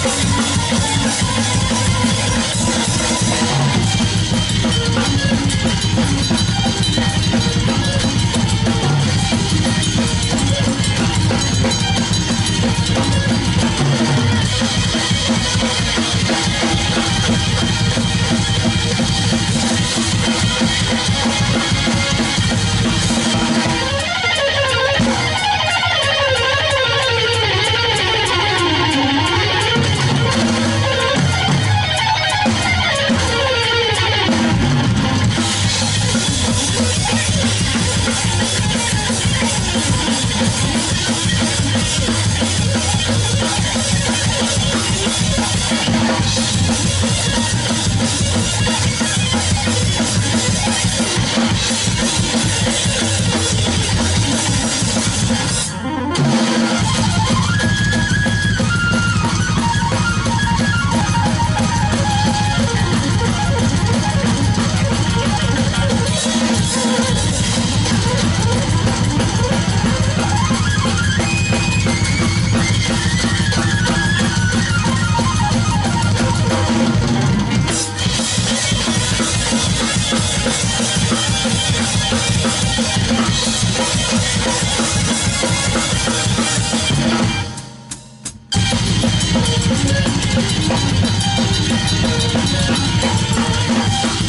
Thank you. Thank you.